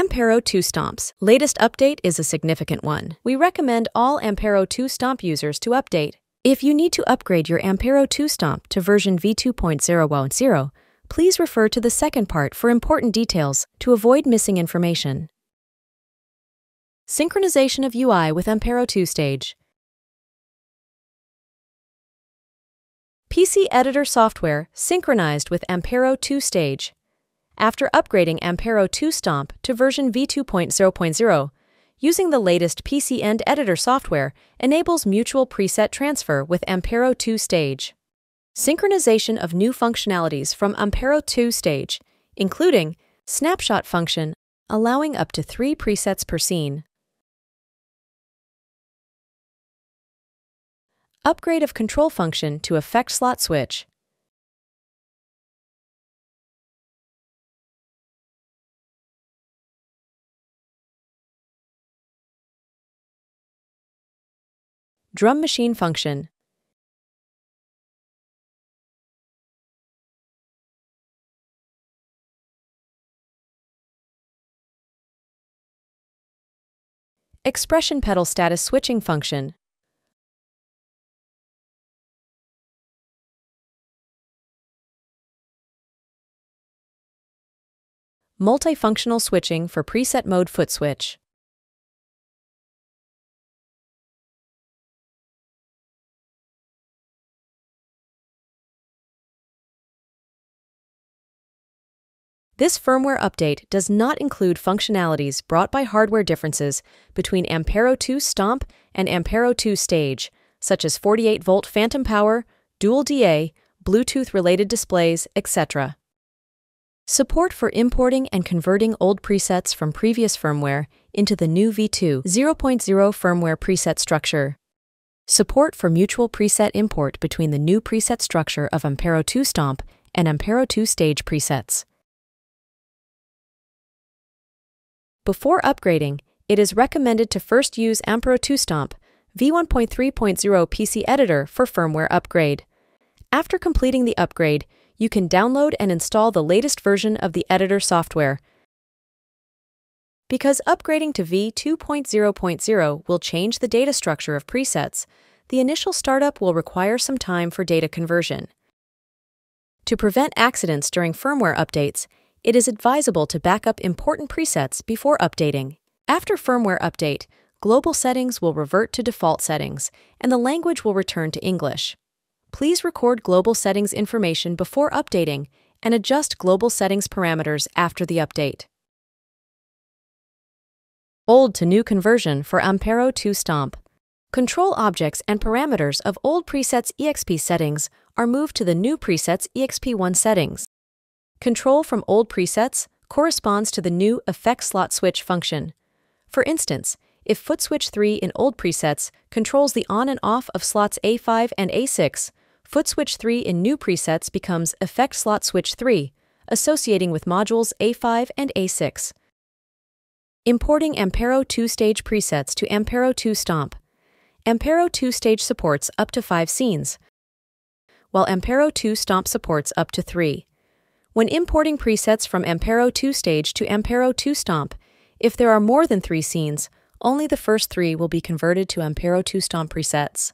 Ampero 2 Stomps. Latest update is a significant one. We recommend all Ampero 2 Stomp users to update. If you need to upgrade your Ampero 2 Stomp to version v2.010, please refer to the second part for important details to avoid missing information. Synchronization of UI with Ampero 2 Stage. PC Editor software synchronized with Ampero 2 Stage. After upgrading Ampero 2 Stomp to version v2.0.0, using the latest PC End Editor software enables mutual preset transfer with Ampero 2 Stage. Synchronization of new functionalities from Ampero 2 Stage, including snapshot function, allowing up to three presets per scene. Upgrade of control function to effect slot switch. Drum machine function. Expression pedal status switching function. Multifunctional switching for preset mode foot switch. This firmware update does not include functionalities brought by hardware differences between Ampero 2 Stomp and Ampero 2 Stage, such as 48 volt phantom power, dual DA, Bluetooth related displays, etc. Support for importing and converting old presets from previous firmware into the new V2 0.0 firmware preset structure. Support for mutual preset import between the new preset structure of Ampero 2 Stomp and Ampero 2 Stage presets. Before upgrading, it is recommended to first use Ampero 2 Stomp v1.3.0 PC Editor for firmware upgrade. After completing the upgrade, you can download and install the latest version of the editor software. Because upgrading to v2.0.0 will change the data structure of presets, the initial startup will require some time for data conversion. To prevent accidents during firmware updates, it is advisable to back up important presets before updating. After firmware update, global settings will revert to default settings, and the language will return to English. Please record global settings information before updating and adjust global settings parameters after the update. Old to new conversion for Ampero 2 Stomp. Control objects and parameters of old presets EXP settings are moved to the new presets EXP1 settings. Control from old presets corresponds to the new effect slot switch function. For instance, if foot switch 3 in old presets controls the on and off of slots A5 and A6, foot switch 3 in new presets becomes effect slot switch 3, associating with modules A5 and A6. Importing Ampero 2-stage presets to Ampero 2 Stomp. Ampero 2-stage supports up to 5 scenes, while Ampero 2 Stomp supports up to 3. When importing presets from Ampero 2 Stage to Ampero 2 Stomp, if there are more than three scenes, only the first three will be converted to Ampero 2 Stomp presets.